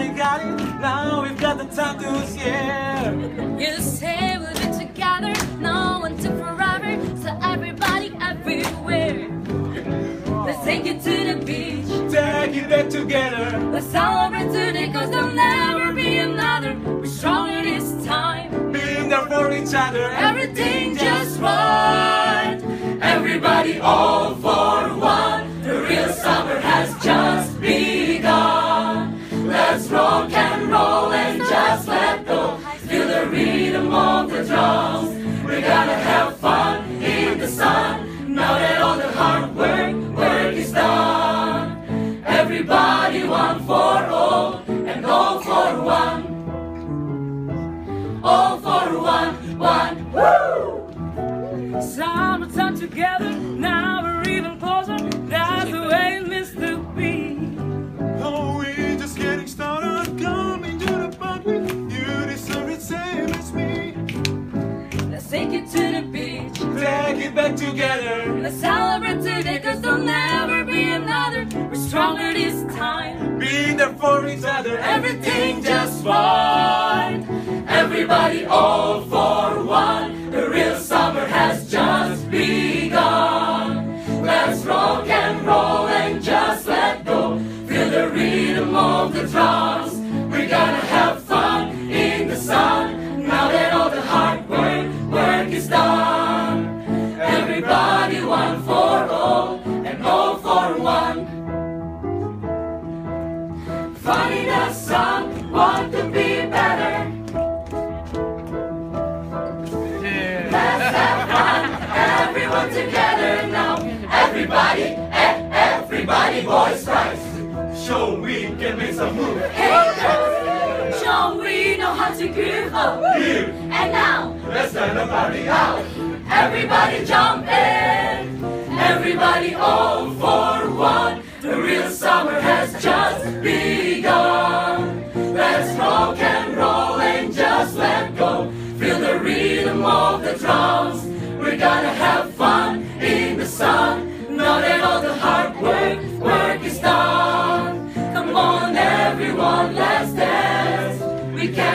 finally got it. Now we've got the time to share. You say we'll be together now until forever. So everybody everywhere. Let's take it to the beach. Take it back together. Let's celebrate today cause there'll never be another. We're stronger this time. Being there for each other. Everything just right. Everybody all rock and roll and just let go. Feel the rhythm of the drums. We're gonna have fun in the sun. Now that all the hard work, work is done. Everybody one for all and all for one. All for one, one, woo! Summertime together, back together. Let's celebrate today, cause there'll never be another. We're stronger this time. Being there for each other. Everything just fine. Everybody all Fun in the sun, want to be better. Let's have fun, everyone together now. Everybody, eh, everybody, boys, rise. Show we can make some move. Hey girls, show we know how to groove. Here, and now, let's turn the party out. everybody jump in. Everybody all for one. The real summer has just begun. we can.